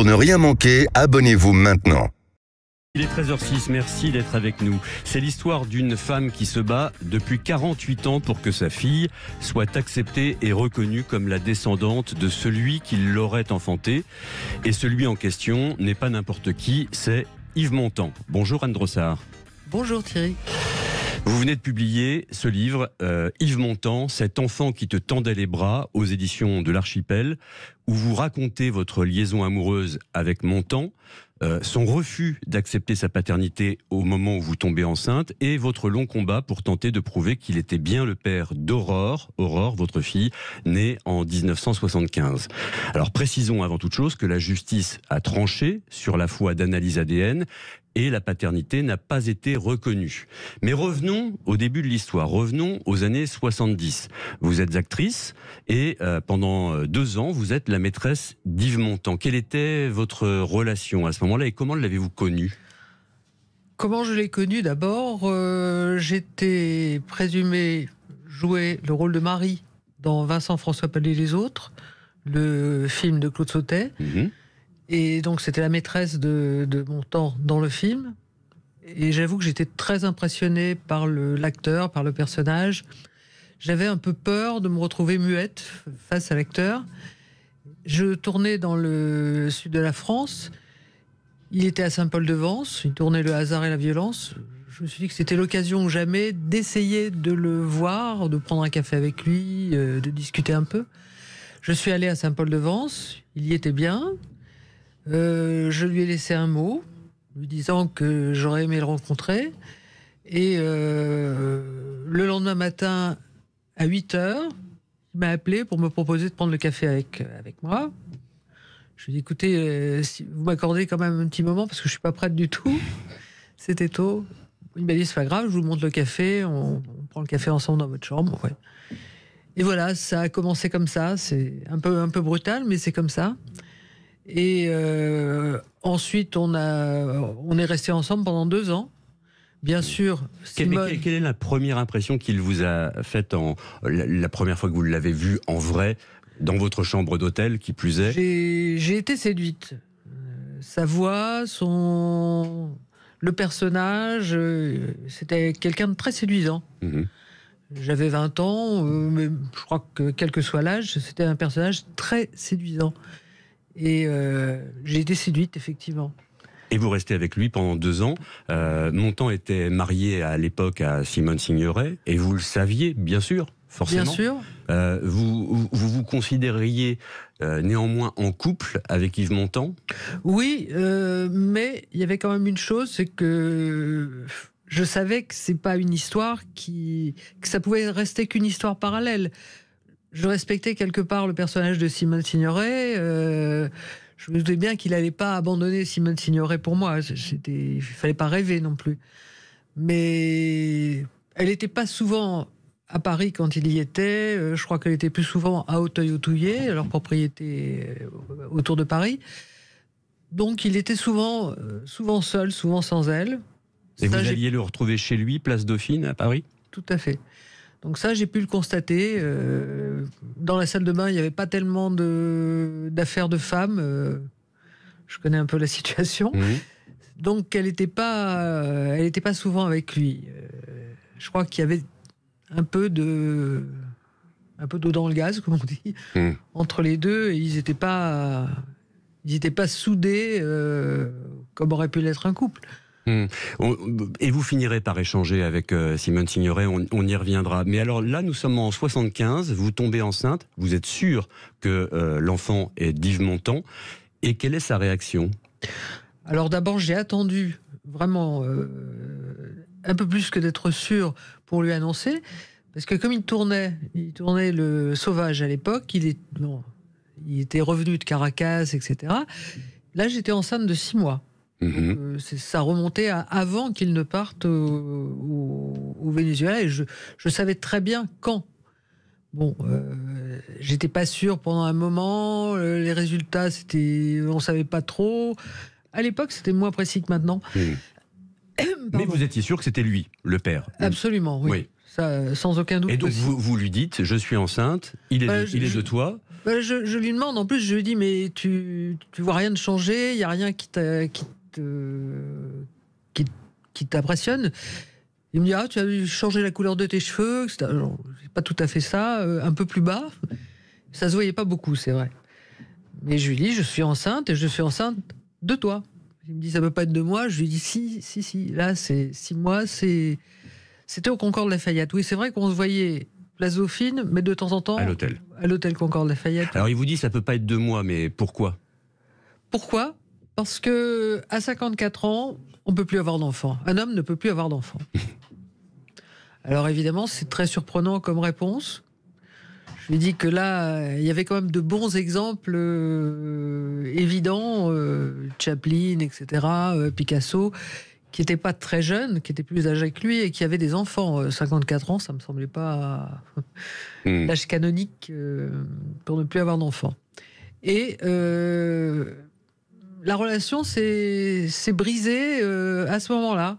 Pour ne rien manquer, abonnez-vous maintenant. Il est 13h06, merci d'être avec nous. C'est l'histoire d'une femme qui se bat depuis 48 ans pour que sa fille soit acceptée et reconnue comme la descendante de celui qui l'aurait enfantée. Et celui en question n'est pas n'importe qui, c'est Yves Montand. Bonjour Anne Drossard. Bonjour Thierry. Vous venez de publier ce livre, euh, Yves Montand, cet enfant qui te tendait les bras, aux éditions de l'Archipel, où vous racontez votre liaison amoureuse avec Montand, euh, son refus d'accepter sa paternité au moment où vous tombez enceinte et votre long combat pour tenter de prouver qu'il était bien le père d'Aurore, Aurore, votre fille, née en 1975. Alors précisons avant toute chose que la justice a tranché sur la foi d'analyse ADN et la paternité n'a pas été reconnue. Mais revenons au début de l'histoire, revenons aux années 70. Vous êtes actrice et euh, pendant euh, deux ans, vous êtes la maîtresse d'Yves Montand. Quelle était votre relation à ce moment-là et comment l'avez-vous connue? Comment je l'ai connue? D'abord, euh, j'étais présumée jouer le rôle de Marie dans Vincent François Palais les autres, le film de Claude Sautet. Mhm. Et donc, c'était la maîtresse de, mon temps dans le film. Et j'avoue que j'étais très impressionnée par l'acteur, par le personnage. J'avais un peu peur de me retrouver muette face à l'acteur. Je tournais dans le sud de la France. Il était à Saint-Paul-de-Vence. Il tournait Le hasard et la violence. Je me suis dit que c'était l'occasion jamais d'essayer de le voir, de prendre un café avec lui, euh, de discuter un peu. Je suis allée à Saint-Paul-de-Vence. Il y était bien. Euh, je lui ai laissé un mot, lui disant que j'aurais aimé le rencontrer. Et euh, le lendemain matin, à 8 heures, il m'a appelé pour me proposer de prendre le café avec, avec moi. Je lui ai dit, écoutez, euh, vous m'accordez quand même un petit moment parce que je suis pas prête du tout. C'était tôt. Il m'a dit, c'est pas grave, je vous montre le café, on, prend le café ensemble dans votre chambre. Et voilà, ça a commencé comme ça. C'est un peu, un peu brutal, mais c'est comme ça. Et euh, ensuite, on, a, on est resté ensemble pendant deux ans. Bien sûr. Quelle, est la première impression qu'il vous a faite en, la, première fois que vous l'avez vu en vrai dans votre chambre d'hôtel, qui plus est? J'ai été séduite. Euh, sa voix, son, le personnage, euh, c'était quelqu'un de très séduisant. Mhm. J'avais 20 ans, mais je crois que quel que soit l'âge, c'était un personnage très séduisant. Et euh, j'ai été séduite, effectivement. Et vous restez avec lui pendant deux ans. Euh, Montand était marié à l'époque à Simone Signoret, et vous le saviez, bien sûr, forcément. Bien sûr. Euh, vous, vous, vous considériez euh, néanmoins en couple avec Yves Montand? Oui, mais il y avait quand même une chose, c'est que je savais que c'est pas une histoire qui, que ça pouvait rester qu'une histoire parallèle je respectais quelque part le personnage de Simone Signoret. Euh, je me doutais bien qu'il n'allait pas abandonner Simone Signoret pour moi. C'était, il fallait pas rêver non plus. Mais elle n'était pas souvent à Paris quand il y était. Euh, je crois qu'elle était plus souvent à Auteuil-Autouillet, leur propriété euh, autour de Paris. Donc il était souvent, souvent seul, souvent sans elle. Et vous alliez le retrouver chez lui, place Dauphine, à Paris? Tout à fait. Donc ça, j'ai pu le constater. Euh, dans la salle de bain, il n'y avait pas tellement d'affaires de, femmes. Euh, je connais un peu la situation. Mhm. Donc elle n'était pas, elle était pas souvent avec lui. Euh, je crois qu'il y avait un peu de, un peu d'eau dans le gaz, comme on dit, mhm. entre les deux. Et ils n'étaient pas, ils n'étaient pas soudés comme aurait pu l'être un couple. Hmm. Et vous finirez par échanger avec euh, Simone Signoret, on, y reviendra. Mais alors là, nous sommes en 75, vous tombez enceinte, vous êtes sûr que euh, l'enfant est d'Yves Montand, et quelle est sa réaction? Alors d'abord, j'ai attendu vraiment euh, un peu plus que d'être sûr pour lui annoncer, parce que comme il tournait, il tournait le Sauvage à l'époque, il, est, il était revenu de Caracas, etc. Là, j'étais enceinte de six mois. Mhm. Euh, ça remontait à avant qu'il ne parte au, Venezuela et je, savais très bien quand. Bon, euh, j'étais pas sûr pendant un moment. Euh, les résultats, c'était, on savait pas trop. À l'époque, c'était moins précis que maintenant. Mhm. Mais vous étiez sûr que c'était lui, le père Absolument, oui. ça, sans aucun doute. Et donc vous, vous, lui dites, je suis enceinte, il est, Bah, de, je- il est je- de toi. Bah, je, je lui demande, en plus, je lui dis, mais tu, tu vois rien de changer, il n'y a rien qui t'a- qui te- qui, qui t'impressionne. Il me dit, ah, tu as vu changer la couleur de tes cheveux. Alors, C'est pas tout à fait ça, euh, un peu plus bas. Ça se voyait pas beaucoup, c'est vrai. Mais je lui dis, je suis enceinte et je suis enceinte de toi. Il me dit, ça peut pas être de moi. Je lui dis, si, si, si. Là, c'est six mois, c'est. C'était au Concorde Lafayette. Oui, c'est vrai qu'on se voyait place Dauphine, mais de temps en temps À l'hôtel. à l'hôtel Concorde Lafayette. Alors il vous dit, ça peut pas être de moi, mais pourquoi? Pourquoi? Parce que à 54 ans, on peut plus avoir d'enfant. Un homme ne peut plus avoir d'enfant. Alors évidemment, c'est très surprenant comme réponse. Je lui dis que là, il y avait quand même de bons exemples euh, évidents, euh, Chaplin, etc., euh, Picasso, qui n'étaient pas très jeunes, qui étaient plus âgés que lui et qui avaient des enfants. Euh, 54 ans, ça me semblait pas Hmm. l'âge canonique pour ne plus avoir d'enfants. Et la relation s'est brisée euh, à ce moment-là.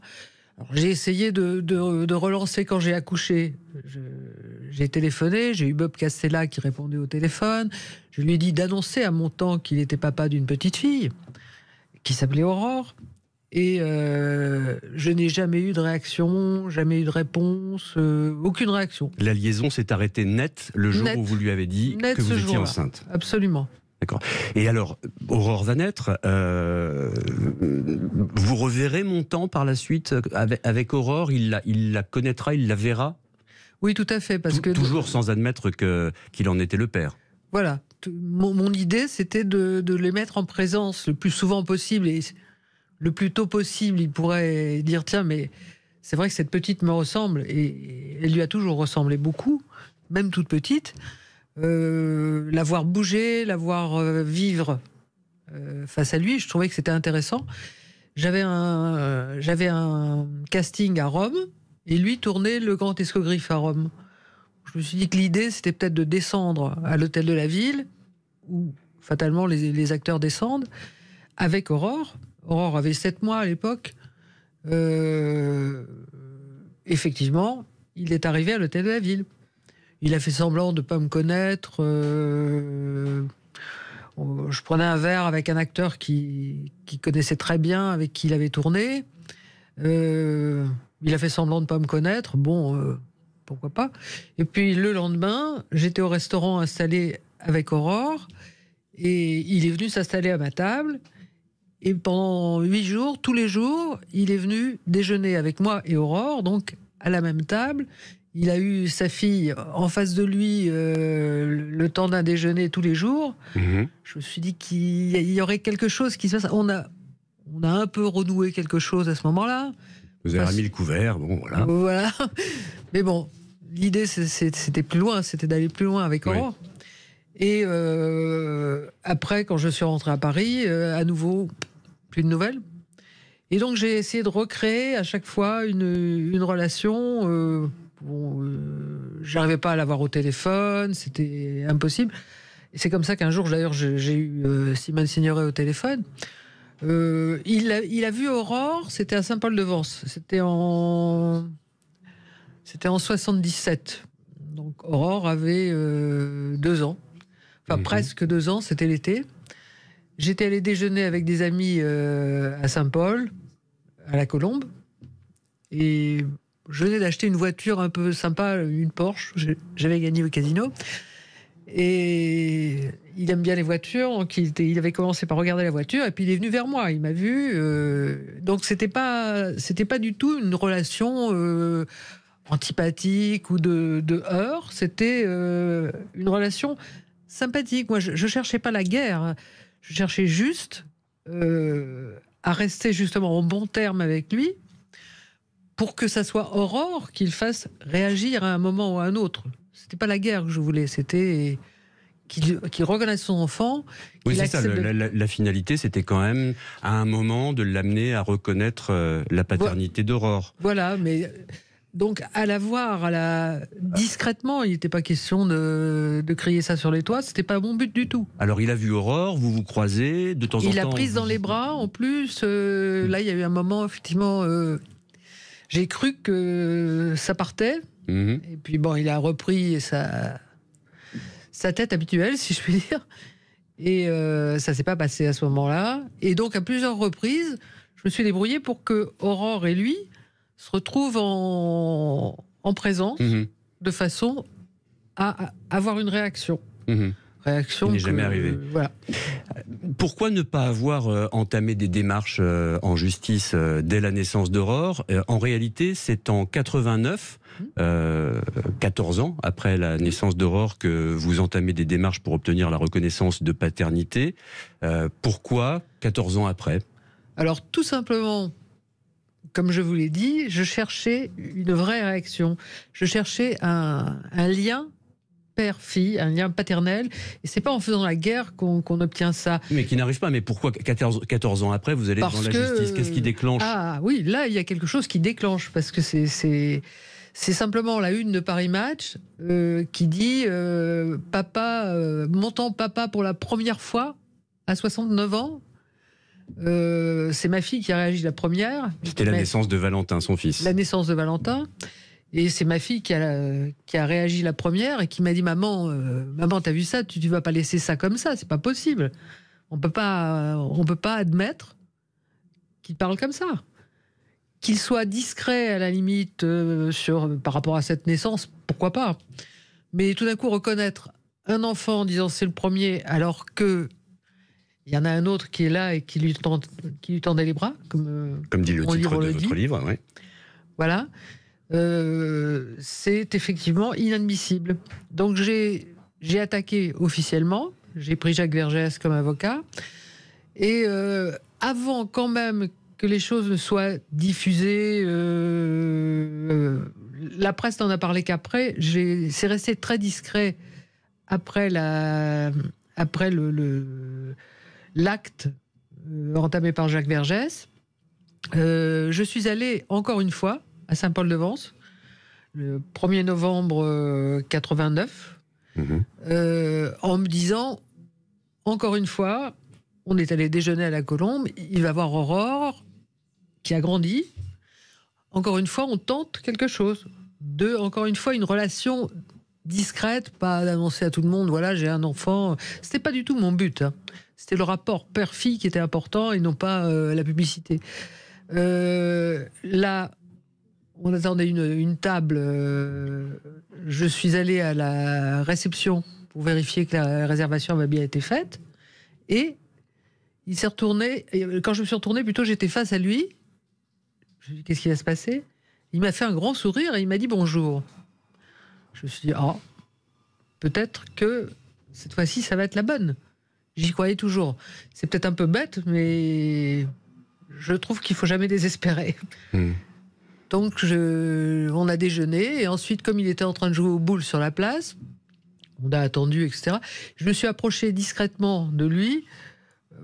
J'ai essayé de, de- de relancer quand j'ai accouché. J'ai téléphoné, j'ai eu Bob Castella qui répondait au téléphone. Je lui ai dit d'annoncer à mon temps qu'il était papa d'une petite fille qui s'appelait Aurore. Et euh, je n'ai jamais eu de réaction, jamais eu de réponse, euh, aucune réaction. La liaison s'est arrêtée net le jour Net. où vous lui avez dit Net que vous étiez enceinte. Absolument. Et alors, Aurore va naître. euh, vous reverrez mon temps par la suite avec, avec Aurore. Il la, il la connaîtra, il la verra? Oui, tout à fait, parce que toujours sans admettre que qu'il en était le père. voilà, mon, mon idée c'était de, de les mettre en présence le plus souvent possible et le plus tôt possible. Il pourrait dire tiens, mais c'est vrai que cette petite me ressemble et, et elle lui a toujours ressemblé beaucoup, même toute petite. Euh, la voir bouger, la voir euh, vivre euh, face à lui, je trouvais que c'était intéressant. J'avais un, euh, j'avais un casting à Rome et lui tournait le Grand Escogriffe à Rome. Je me suis dit que l'idée, c'était peut-être de descendre à l'hôtel de la ville, où fatalement les, les acteurs descendent, avec Aurore. Aurore avait sept mois à l'époque. Effectivement, il est arrivé à l'hôtel de la ville. Il a fait semblant de ne pas me connaître. euh, je prenais un verre avec un acteur qui, qui connaissait très bien, avec qui il avait tourné. Euh, il a fait semblant de ne pas me connaître. Bon, euh, pourquoi pas. Et puis le lendemain, j'étais au restaurant installé avec Aurore et il est venu s'installer à ma table. Et pendant huit jours, tous les jours, il est venu déjeuner avec moi et Aurore, donc à la même table. Il a eu sa fille en face de lui euh, le temps d'un déjeuner tous les jours. Je me suis dit qu'il y aurait quelque chose qui se passe. On a, on a un peu renoué quelque chose à ce moment-là. Vous avez Parce- remis le couvert, bon voilà. Voilà. Mais bon, l'idée, c'était plus loin, c'était d'aller plus loin avec Oui. Aurore. Et euh, après, quand je suis rentré à Paris, euh, à nouveau, plus de nouvelles. Et donc, j'ai essayé de recréer à chaque fois une, une relation. Euh, bon, euh, j'arrivais pas à l'avoir au téléphone, c'était impossible. C'est comme ça qu'un jour, d'ailleurs, j'ai eu euh, Simone Signoret au téléphone. Euh, il, a, il a vu Aurore, c'était à Saint-Paul-de-Vence. C'était en, c'était en 77. Donc Aurore avait euh, deux ans, enfin Mhm. presque deux ans, c'était l'été. J'étais allé déjeuner avec des amis à Saint-Paul, à la Colombe, et je venais d'acheter une voiture un peu sympa, une Porsche. J'avais gagné au casino. Et il aime bien les voitures, donc il, avait commencé par regarder la voiture, et puis il est venu vers moi. Il m'a vu. euh, donc c'était pas, c'était pas du tout une relation euh, antipathique ou de, de. C'était euh, une relation sympathique. Moi, je, je cherchais pas la guerre. Je cherchais juste à rester justement en bon terme avec lui pour que ça soit Aurore qu'il fasse réagir à un moment ou à un autre. C'était pas la guerre que je voulais, c'était qu'il qu'il reconnaisse son enfant. Oui, c'est ça. La, la- la finalité, c'était quand même à un moment de l'amener à reconnaître euh, la paternité d'Aurore. Voilà, mais donc à la voir, à la discrètement, il n'était pas question de, de crier ça sur les toits. C'était pas mon but du tout. Alors, il a vu Aurore, vous vous croisez de temps en temps. Il l'a prise dans les bras. En plus, euh, là, il y a eu un moment, effectivement, euh, j'ai cru que ça partait. Mhm. Et puis bon, il a repris sa, sa tête habituelle, si je puis dire. Et euh, ça s'est pas passé à ce moment-là. Et donc, à plusieurs reprises, je me suis débrouillée pour que Aurore et lui se retrouvent en, en présence Mhm. de façon à, à avoir une réaction. Mhm. Réaction n'est jamais arrivée. Voilà. Pourquoi ne pas avoir euh, entamé des démarches euh, en justice euh, dès la naissance d'Aurore? En réalité, c'est en 89, euh, 14 ans après la naissance d'Aurore, que vous entamez des démarches pour obtenir la reconnaissance de paternité. Euh, pourquoi 14 ans après? Alors, tout simplement, comme je vous l'ai dit, je cherchais une vraie réaction. Je cherchais un, un lien père-fille, un lien paternel. Et c'est pas en faisant la guerre qu'on obtient ça. Mais qui n'arrive pas. Mais pourquoi 14, 14 ans après, vous allez Parce devant la justice? Qu'est-ce qui déclenche? Ah oui, là, il y a quelque chose qui déclenche, parce que c'est- c'est simplement la une de Paris Match euh, qui dit euh, Papa, euh, montant papa pour la première fois à 69 ans. C'est ma fille qui a réagi la première. C'était la naissance de Valentin, son fils. la naissance de Valentin. Et c'est ma fille qui a, qui a réagi la première et qui m'a dit Maman, euh, maman, t'as vu ça? Tu ne vas pas laisser ça comme ça, c'est pas possible. On peut pas, on peut pas admettre qu'il parle comme ça. Qu'il soit discret à la limite euh, sur, par rapport à cette naissance, pourquoi pas Mais tout d'un coup, reconnaître un enfant en disant c'est le premier, alors que il y en a un autre qui est là et qui lui, tend- qui lui tendait les bras, comme, Comme dit le titre de votre livre. ouais. voilà, Euh, c'est effectivement inadmissible. Donc j'ai attaqué officiellement, j'ai pris Jacques Vergès comme avocat, et euh, avant quand même que les choses ne soient diffusées, euh, la presse n'en a parlé qu'après, c'est resté très discret après la après le- l'acte entamé par Jacques Vergès. Je suis allé encore une fois à Saint-Paul-de-Vence, le 1er novembre euh, 89, Mhm. euh, en me disant, encore une fois, on est allé déjeuner à la Colombe, il va voir Aurore, qui a grandi. Encore une fois, on tente quelque chose. De, encore une fois, une relation discrète, pas d'annoncer à tout le monde, voilà, j'ai un enfant. C'était pas du tout mon but. hein. C'était le rapport père-fille qui était important et non pas euh, la publicité. Euh, là, on attendait une, table. euh, je suis allé à la réception pour vérifier que la réservation avait bien été faite. Et il s'est retourné. et quand je me suis retourné, plutôt, j'étais face à lui. Je lui Qu'est-ce qui va se passer? Il m'a fait un grand sourire et il m'a dit bonjour. Je me suis dit Ah, peut-être que cette fois-ci, ça va être la bonne. J'y croyais toujours. C'est peut-être un peu bête, mais je trouve qu'il faut jamais désespérer. Mhm. Donc, je, on a déjeuné et ensuite, comme il était en train de jouer aux boules sur la place, on a attendu, etc. Je me suis approché discrètement de lui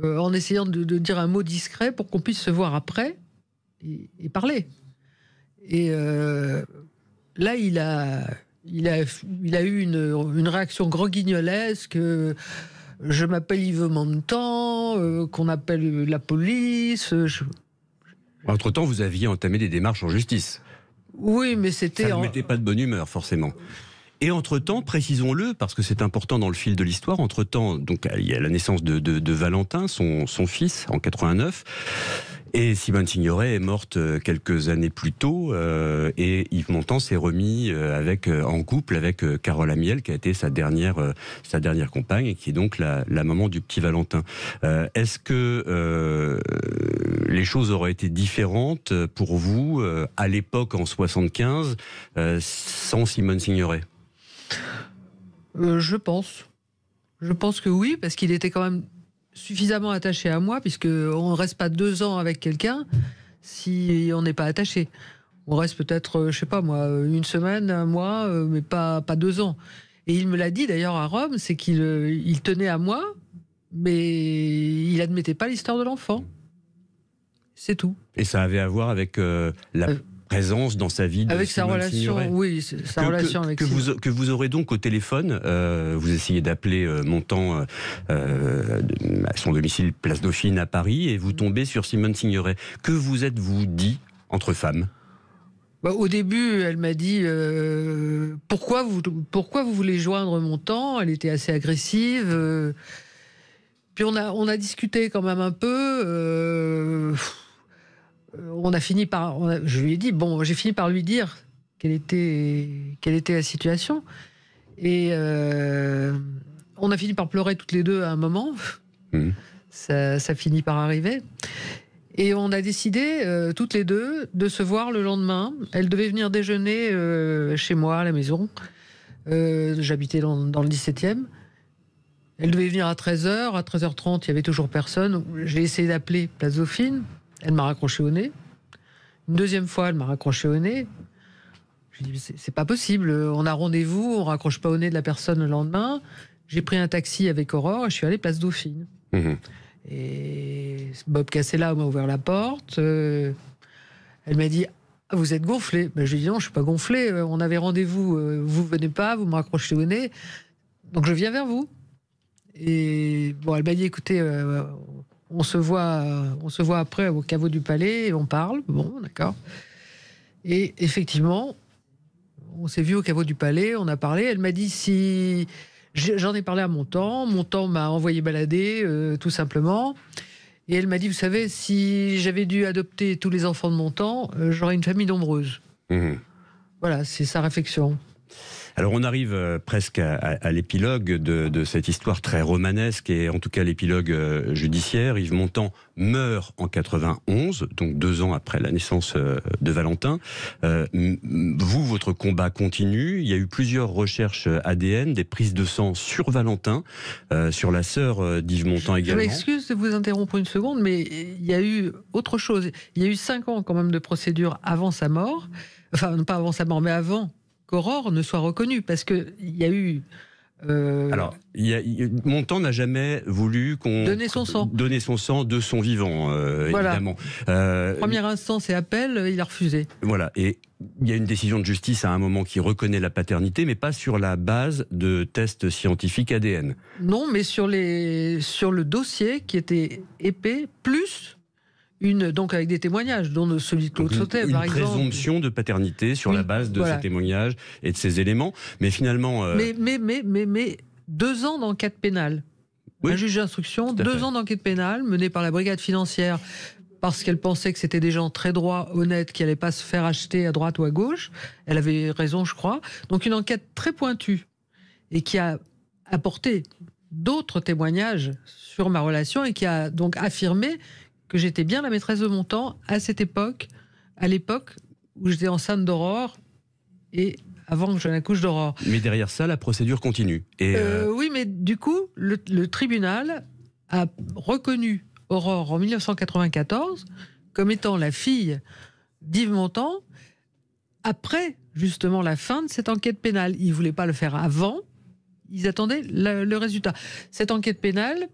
euh, en essayant de, dire un mot discret pour qu'on puisse se voir après et, parler. Et euh, là, il a, eu une, réaction grand guignolesque. euh, je m'appelle Yves Montand, euh, qu'on appelle la police. Entre-temps, vous aviez entamé des démarches en justice. Oui, mais Ça c'était ne en- mettait pas de bonne humeur, forcément. Et entre-temps, précisons-le, parce que c'est important dans le fil de l'histoire, entre-temps, donc il y a la naissance de, de- de Valentin, son, son fils, en 89, et Simone Signoret est morte euh, quelques années plus tôt, euh, et Yves Montand s'est remis euh, avec, en couple avec Carole Amiel, qui a été sa dernière, sa dernière compagne, et qui est donc la, maman du petit Valentin. Est-ce que les choses auraient été différentes pour vous à l'époque, en 75, euh, sans Simone Signoret? Je pense. Je pense que oui, parce qu'il était quand même suffisamment attaché à moi, puisque on ne reste pas deux ans avec quelqu'un si on n'est pas attaché. On reste peut-être, euh, je sais pas moi, une semaine, un mois, euh, mais pas, pas deux ans. Et il me l'a dit d'ailleurs à Rome, c'est qu'il euh, il tenait à moi, mais il admettait pas l'histoire de l'enfant. C'est tout. Et ça avait à voir avec euh, la Euh, présence dans sa vie de Avec sa relation, oui, sa que, relation que- avec que vous, que vous aurez donc au téléphone, euh, vous essayez d'appeler euh, Montant euh, euh, à son domicile Place Dauphine à Paris et vous tombez sur Simone Signoret. Que vous êtes-vous dit entre femmes? Bah, au début, elle m'a dit pourquoi, vous, pourquoi vous voulez joindre Montant? Elle était assez agressive. puis on a, on a discuté quand même un peu. On a fini par. je lui ai dit bon, j'ai fini par lui dire quelle était, quelle était la situation. Et on a fini par pleurer toutes les deux à un moment. Mmh. Ça, ça, finit par arriver. Et on a décidé, euh, toutes les deux, de se voir le lendemain. Elle devait venir déjeuner euh, chez moi, à la maison. Euh, j'habitais dans, le 17e. Elle devait venir à 13h. À 13h30, il n'y avait toujours personne. J'ai essayé d'appeler Place Dauphine. Elle m'a raccroché au nez. Une deuxième fois, elle m'a raccroché au nez. Je lui ai dit, c'est pas possible. On a rendez-vous, on raccroche pas au nez de la personne le lendemain. J'ai pris un taxi avec Aurore et je suis allé Place Dauphine. Mmh. Et Bob Cassella m'a ouvert la porte. Euh, elle m'a dit ah, Vous êtes gonflé ben, Je lui ai dit Non, je ne suis pas gonflé. Euh, on avait rendez-vous. Euh, vous ne venez pas, vous me raccrochez au nez. Donc je viens vers vous. Et bon, elle m'a dit Écoutez, on, se voit, on se voit après au caveau du palais et on parle. Bon, d'accord. Et effectivement, on s'est vu au caveau du palais, on a parlé. Elle m'a dit Si J'en ai parlé à mon temps. Mon temps m'a envoyé balader, euh, tout simplement. Et elle m'a dit, vous savez, si j'avais dû adopter tous les enfants de mon temps, euh, j'aurais une famille nombreuse. Mmh. Voilà, c'est sa réflexion. Alors on arrive euh, presque à, l'épilogue de, cette histoire très romanesque et en tout cas l'épilogue euh, judiciaire. Yves Montand meurt en 91, donc deux ans après la naissance euh, de Valentin. vous, votre combat continue. Il y a eu plusieurs recherches ADN, des prises de sang sur Valentin, sur la sœur d'Yves Montand également. Je m'excuse de vous interrompre une seconde, mais il y a eu autre chose. Il y a eu cinq ans quand même de procédure avant sa mort. Enfin, pas avant sa mort, mais avant qu'Aurore ne soit reconnue, parce qu'il y a eu... Euh, Alors, y a, n'a jamais voulu qu'on donner son sang, donner son sang de son vivant, euh, évidemment. Euh, Première instance et appel, il a refusé. Voilà, et il y a une décision de justice à un moment qui reconnaît la paternité, mais pas sur la base de tests scientifiques ADN. Non, mais sur les sur le dossier qui était épais, plus une, donc avec des témoignages, dont celui de Claude Sautet, par exemple. Une présomption de paternité sur la base de ces témoignages et de ces éléments. Mais finalement. Euh, mais, mais, mais, mais, mais, deux ans d'enquête pénale. un juge d'instruction, deux ans d'enquête pénale menée par la brigade financière parce qu'elle pensait que c'était des gens très droits, honnêtes, qui n'allaient pas se faire acheter à droite ou à gauche. Elle avait raison, je crois. Donc une enquête très pointue et qui a apporté d'autres témoignages sur ma relation et qui a donc affirmé que j'étais bien la maîtresse de mon temps à cette époque, à l'époque où j'étais enceinte d'Aurore et avant que je n'accouche d'Aurore. Mais derrière ça, la procédure continue. Et euh, euh, Oui, mais du coup, le, tribunal a reconnu Aurore en 1994 comme étant la fille d'Yves Montand après justement la fin de cette enquête pénale. Ils ne voulaient pas le faire avant, ils attendaient le résultat. Cette enquête pénale,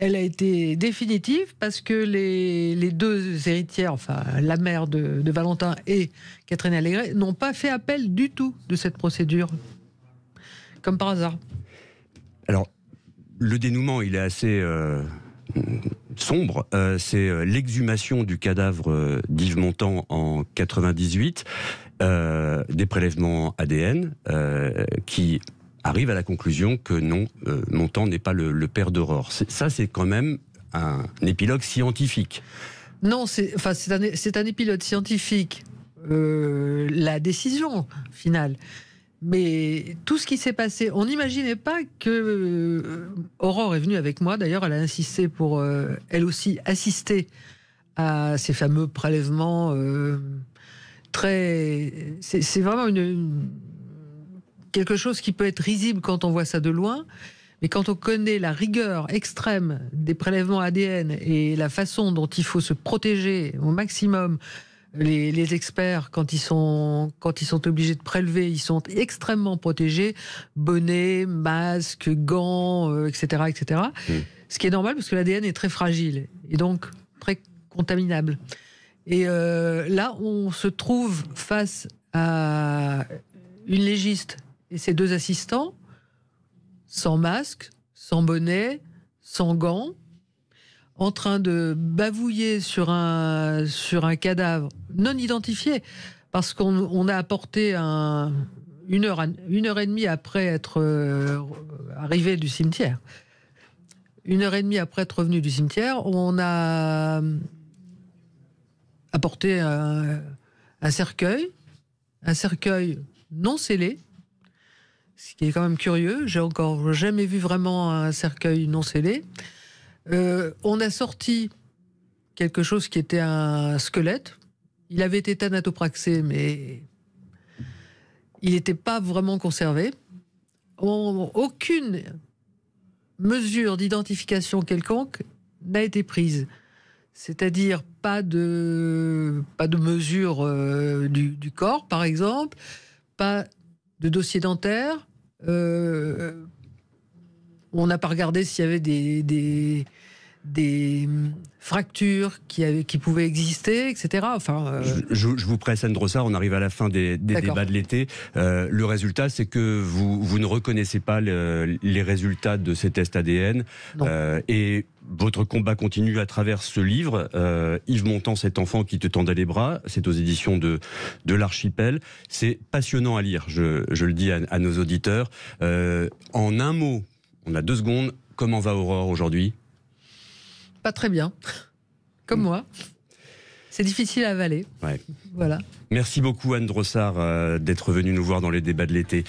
elle a été définitive parce que les, deux héritières, enfin la mère de, Valentin et Catherine Allégret, n'ont pas fait appel du tout de cette procédure, comme par hasard. Alors, le dénouement, il est assez euh, sombre. Euh, c'est euh, l'exhumation du cadavre d'Yves Montand en 98, des prélèvements ADN qui arrive à la conclusion que non, euh, Montand n'est pas le, père d'Aurore. Ça, c'est quand même un, épilogue scientifique. Non, c'est un, un, épilogue scientifique, euh, la décision finale. Mais tout ce qui s'est passé, on n'imaginait pas que euh, Aurore est venue avec moi. D'ailleurs, elle a insisté pour elle aussi assister à ces fameux prélèvements. très, c'est vraiment une quelque chose qui peut être risible quand on voit ça de loin, mais quand on connaît la rigueur extrême des prélèvements ADN et la façon dont il faut se protéger au maximum, les, experts, quand ils, sont, quand ils sont obligés de prélever, ils sont extrêmement protégés, bonnets, masques, gants, etc., euh, etc. Mmh. Ce qui est normal parce que l'ADN est très fragile et donc très contaminable. Et euh, là, on se trouve face à une légiste et ses deux assistants, sans masque, sans bonnet, sans gants, en train de bavouiller sur un, sur un cadavre non identifié. parce qu'on on a apporté un, une, heure, une heure et demie après être euh, arrivé du cimetière. Une heure et demie après être revenu du cimetière, on a apporté un cercueil, un cercueil non scellé, ce qui est quand même curieux. J'ai encore jamais vu vraiment un cercueil non scellé. Euh, on a sorti quelque chose qui était un squelette. Il avait été thanatopraxé, mais il n'était pas vraiment conservé. On- aucune mesure d'identification quelconque n'a été prise. C'est-à-dire pas de, pas de mesure euh, du corps, par exemple, pas de dossier dentaire. Euh, on n'a pas regardé s'il y avait des, des, des, hum, fractures qui, avaient, qui pouvaient exister, etc. Enfin, euh, Je, vous presse, Anne Drossard, on arrive à la fin des, débats de l'été. Euh, le résultat, c'est que vous, vous ne reconnaissez pas le- les résultats de ces tests ADN. Euh, et votre combat continue à travers ce livre. Euh, Yves Montand, cet enfant qui te tendait les bras, c'est aux éditions de, de l'Archipel. C'est passionnant à lire, je, je le dis à, à nos auditeurs. Euh, en un mot, on a deux secondes, comment va Aurore aujourd'hui? Pas très bien, comme moi. C'est difficile à avaler. Ouais. Voilà. Merci beaucoup Anne Drossard euh, d'être venue nous voir dans les débats de l'été.